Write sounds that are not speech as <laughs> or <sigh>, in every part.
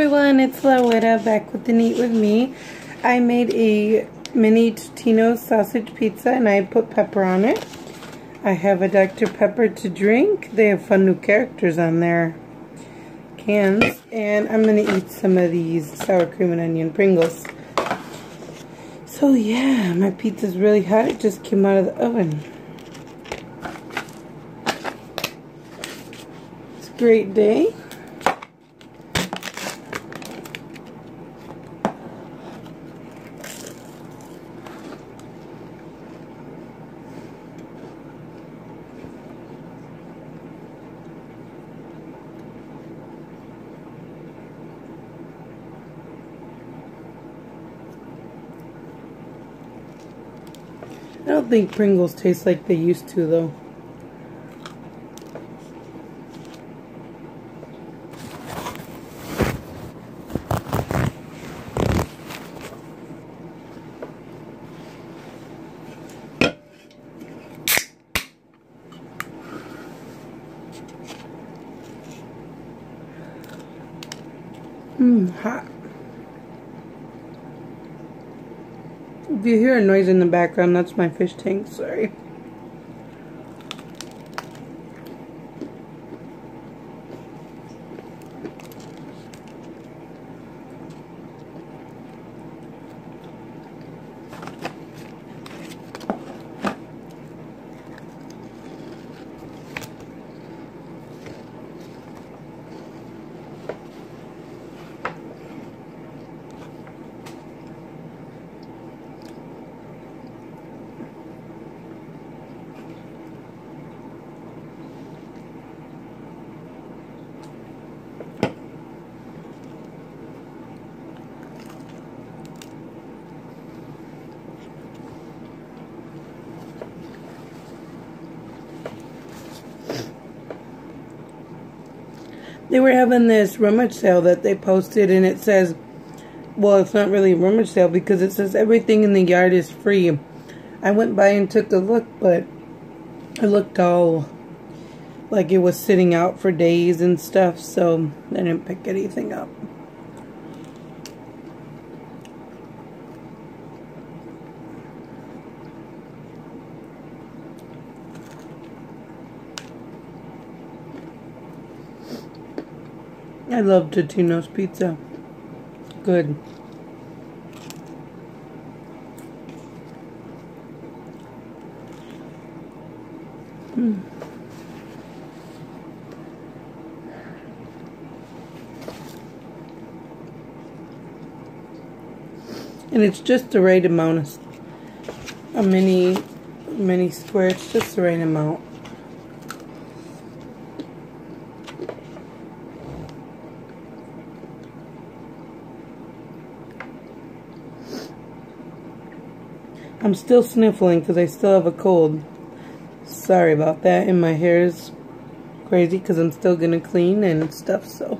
everyone, it's La Guera back with the Neat With Me. I made a mini Totino's sausage pizza and I put pepper on it. I have a Dr. Pepper to drink. They have fun new characters on their cans. And I'm going to eat some of these sour cream and onion Pringles. So yeah, my pizza's really hot. It just came out of the oven. It's a great day. I don't think Pringles taste like they used to though. Mmm, hot. If you hear a noise in the background, that's my fish tank, sorry. They were having this rummage sale that they posted and it says well it's not really a rummage sale because it says everything in the yard is free. I went by and took a look but it looked all like it was sitting out for days and stuff so I didn't pick anything up I love Totino's pizza. Good. Mm. And it's just the right amount of a mini mini square. It's just the right amount. I'm still sniffling because I still have a cold. Sorry about that. And my hair is crazy because I'm still going to clean and stuff, so.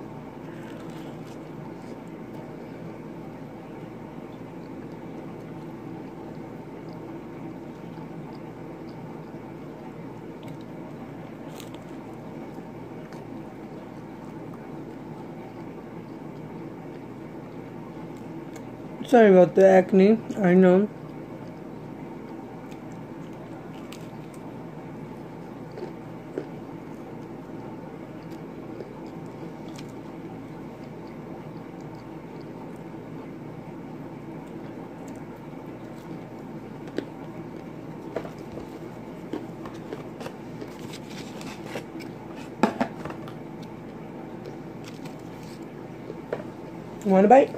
Sorry about the acne. I know. Want a bite?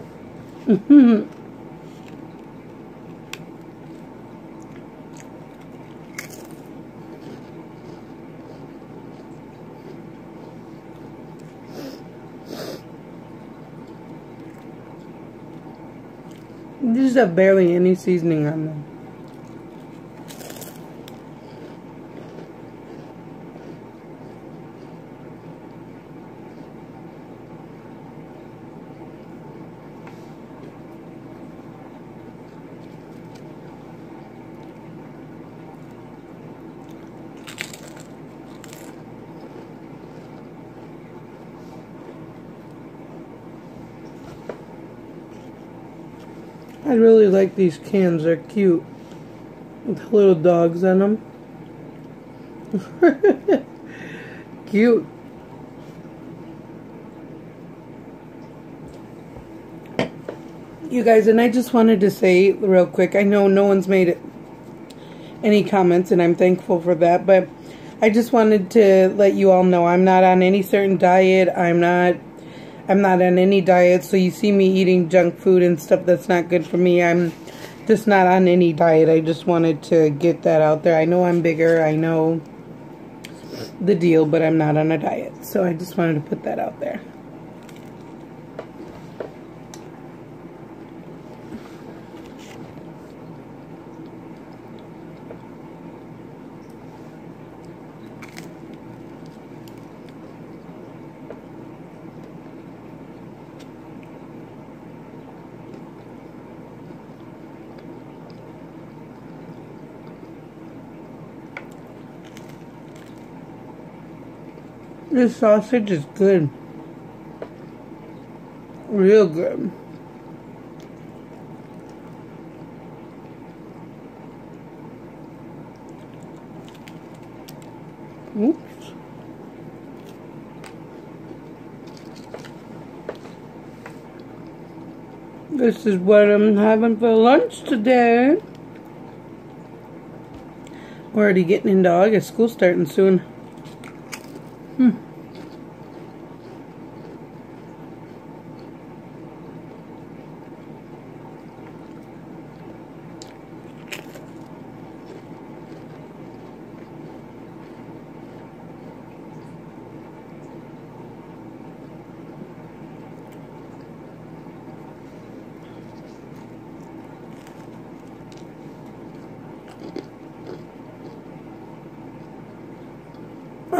These have barely any seasoning on them. I really like these cans. They're cute. With little dogs on them. <laughs> cute. You guys, and I just wanted to say real quick, I know no one's made any comments, and I'm thankful for that, but I just wanted to let you all know I'm not on any certain diet. I'm not I'm not on any diet, so you see me eating junk food and stuff that's not good for me. I'm just not on any diet. I just wanted to get that out there. I know I'm bigger. I know the deal, but I'm not on a diet. So I just wanted to put that out there. This sausage is good. Real good. Oops. This is what I'm having for lunch today. We're already getting into August. School starting soon.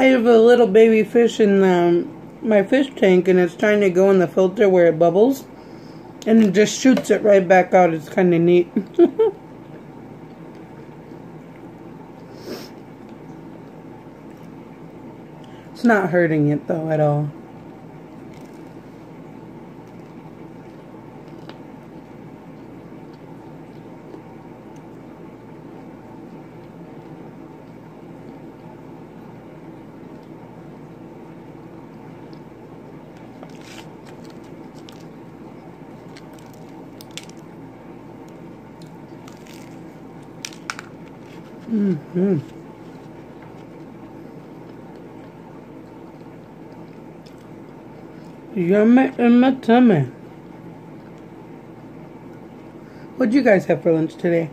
I have a little baby fish in um, my fish tank and it's trying to go in the filter where it bubbles and it just shoots it right back out. It's kind of neat. <laughs> it's not hurting it though at all. Mm-hmm. Yummy in my tummy. What'd you guys have for lunch today?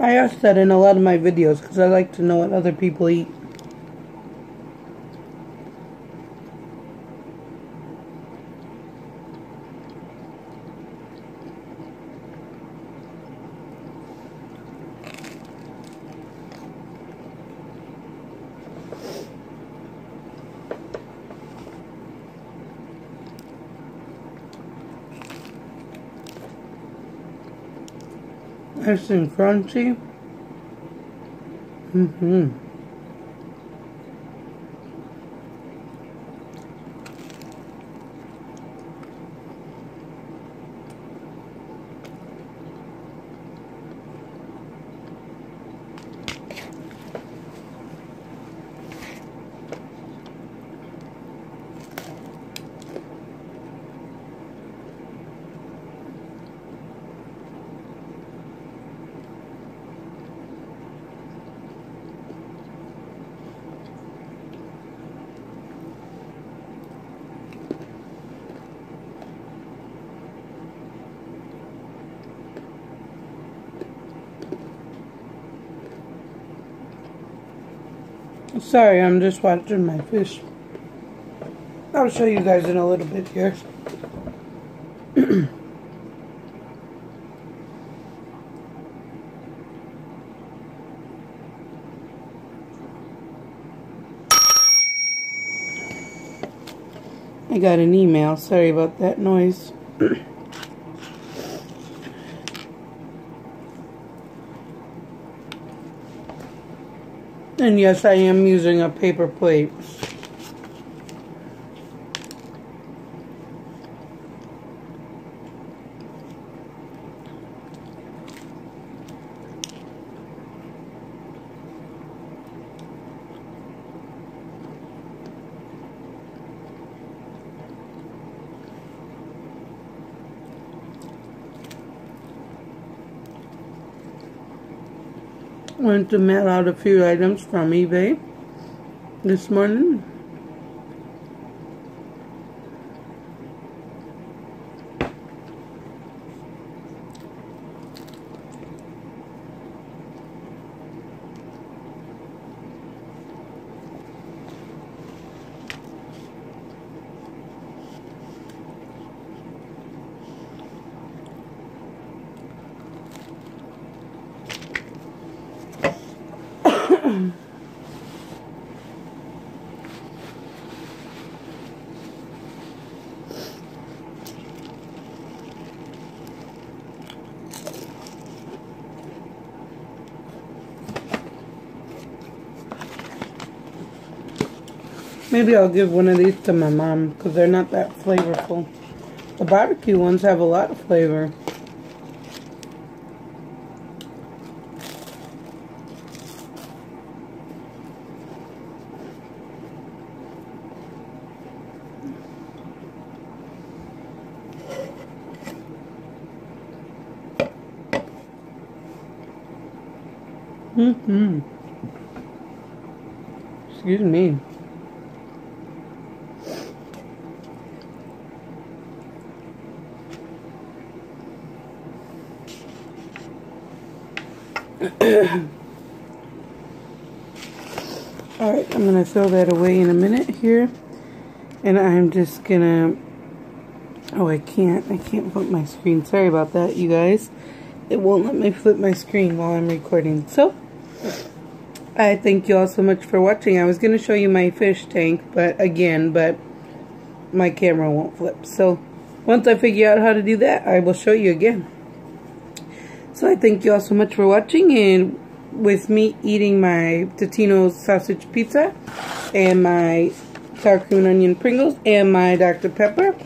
I ask that in a lot of my videos because I like to know what other people eat. Nice and crunchy. Mm-hmm. Sorry, I'm just watching my fish. I'll show you guys in a little bit here. <clears throat> I got an email. Sorry about that noise. <clears throat> And yes, I am using a paper plate. Went to mail out a few items from eBay this morning. Maybe I'll give one of these to my mom because they're not that flavorful. The barbecue ones have a lot of flavor. Mm-hmm. Excuse me. <laughs> Alright, I'm going to throw that away in a minute here. And I'm just going to... Oh, I can't. I can't flip my screen. Sorry about that, you guys. It won't let me flip my screen while I'm recording. So, I thank you all so much for watching. I was going to show you my fish tank, but again, but my camera won't flip. So, once I figure out how to do that, I will show you again. So I thank you all so much for watching and with me eating my Totino's sausage pizza and my and onion Pringles and my Dr. Pepper.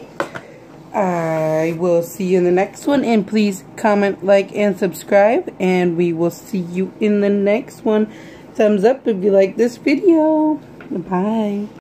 I will see you in the next one and please comment, like, and subscribe and we will see you in the next one. Thumbs up if you like this video. Bye.